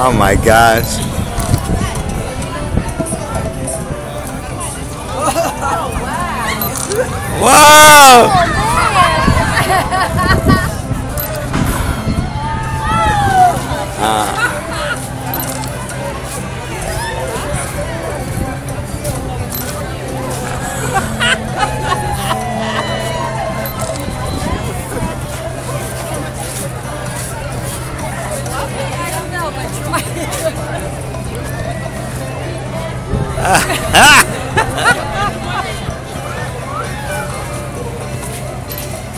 Oh my gosh. Whoa!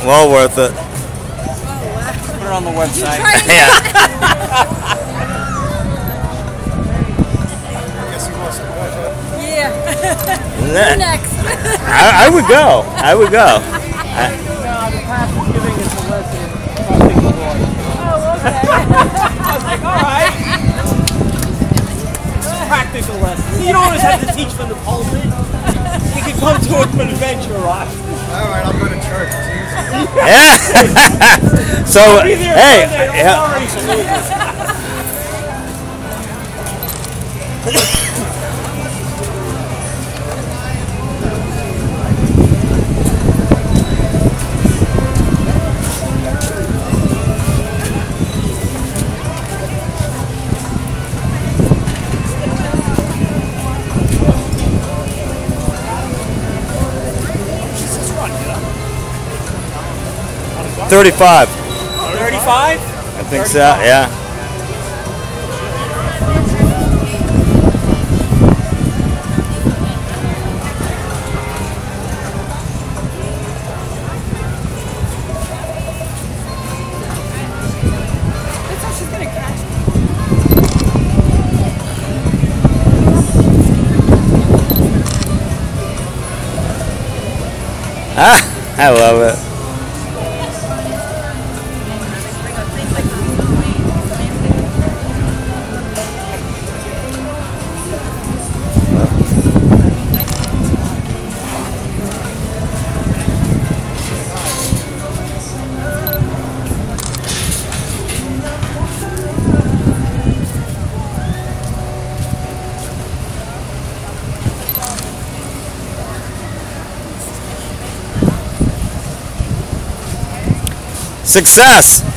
Well worth it. Put it on the website. Yeah. Yeah. Nah, Next. I, I would go. I would go. No, the pastor's giving us a lesson about taking the Lord. Oh, okay. Practical lesson. You don't always have to teach from the pulpit. You can come to it from adventure rock. All right, I'll go to church. Yeah. so, Be there hey, Sunday, don't yeah. worry. Thirty-five. 35? I think so. Yeah. That's how she's gonna catch me. Ah, I love it. Success.